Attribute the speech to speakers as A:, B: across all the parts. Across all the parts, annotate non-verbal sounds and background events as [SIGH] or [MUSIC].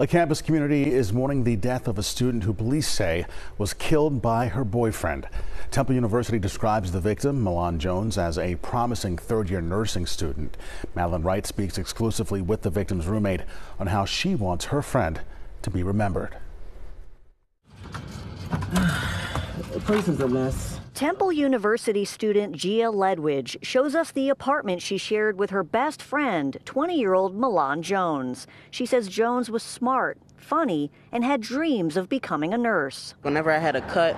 A: A campus community is mourning the death of a student who police say was killed by her boyfriend. Temple University describes the victim, Milan Jones, as a promising third year nursing student. Madeline Wright speaks exclusively with the victim's roommate on how she wants her friend to be remembered. [SIGHS]
B: Is a mess.
C: Temple University student Gia Ledwidge shows us the apartment she shared with her best friend, 20 year old Milan Jones. She says Jones was smart, funny, and had dreams of becoming a nurse.
B: Whenever I had a cut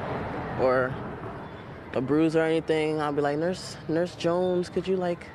B: or a bruise or anything, I'll be like, Nurse, Nurse Jones, could you like,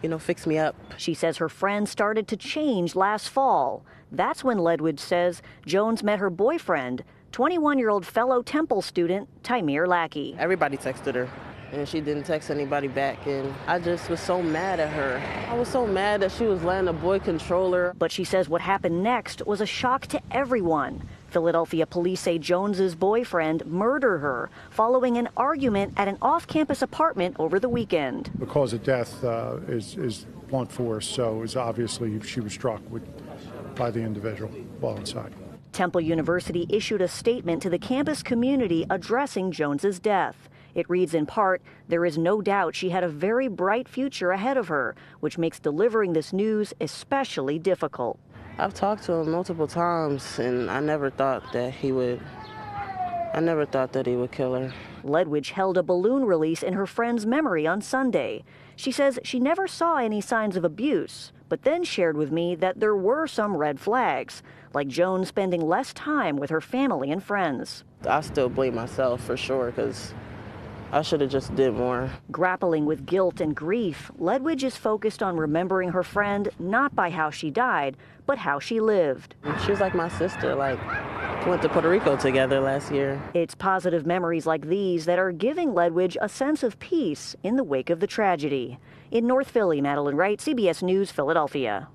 B: you know, fix me up?
C: She says her friend started to change last fall. That's when Ledwidge says Jones met her boyfriend, 21 year old fellow Temple student Tymir Lackey.
B: Everybody texted her, and she didn't text anybody back. And I just was so mad at her. I was so mad that she was letting a boy control her.
C: But she says what happened next was a shock to everyone. Philadelphia police say Jones's boyfriend murdered her following an argument at an off-campus apartment over the weekend.
D: The cause of death uh, is, is blunt force, so it was obviously she was struck with, by the individual while inside.
C: Temple University issued a statement to the campus community addressing Jones's death. It reads in part, there is no doubt she had a very bright future ahead of her, which makes delivering this news especially difficult.
B: I've talked to him multiple times, and I never thought that he would. I never thought that he would kill her.
C: Ledwidge held a balloon release in her friend's memory on Sunday. She says she never saw any signs of abuse, but then shared with me that there were some red flags, like Jones spending less time with her family and friends.
B: I still blame myself for sure because I should have just did more.
C: Grappling with guilt and grief, Ledwidge is focused on remembering her friend not by how she died, but how she lived.
B: She was like my sister, like went to Puerto Rico together last year.
C: It's positive memories like these that are giving Ledwidge a sense of peace in the wake of the tragedy. In North Philly, Madeline Wright, CBS News, Philadelphia.